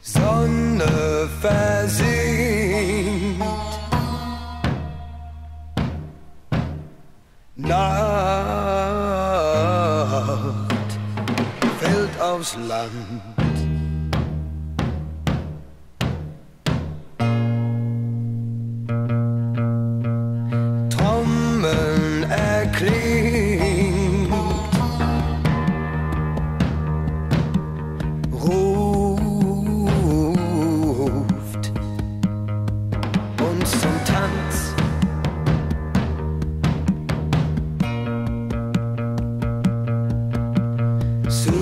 Sonne versinkt. Nacht fällt aufs Land. Zum Tanz. Sous,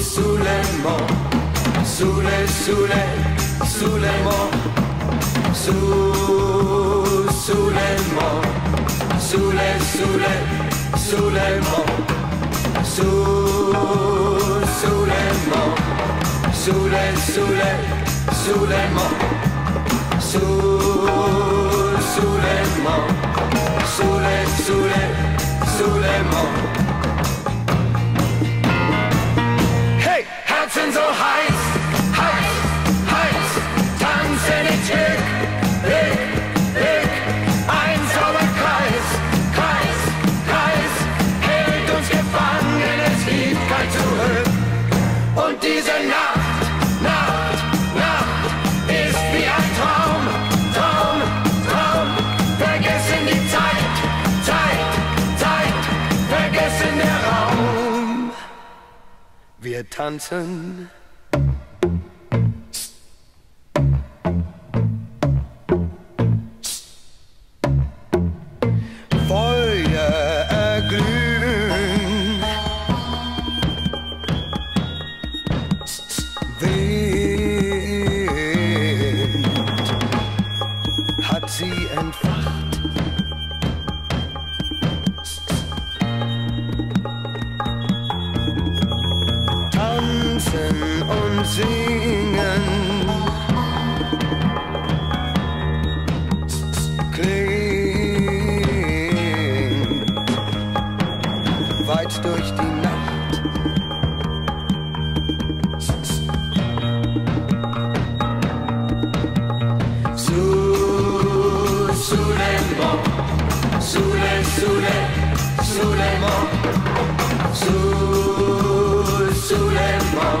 sous les monts, sous les, sous les, sous les monts, sous, sous les monts, sous les, sous les, sous les monts, sous, sous les monts, sous les, sous les, sous les monts, Sulema, Sule, Sule, Sulema. Wir tanzen. Weit durch die Nacht. Sous, sous les monts, sous les, sous les, sous les monts. Sous, sous les monts,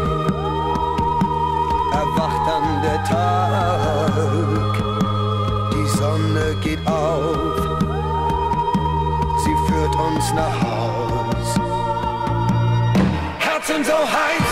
Tag, die Sonne geht auf, sie führt uns nach Haus. Herzen so heiß,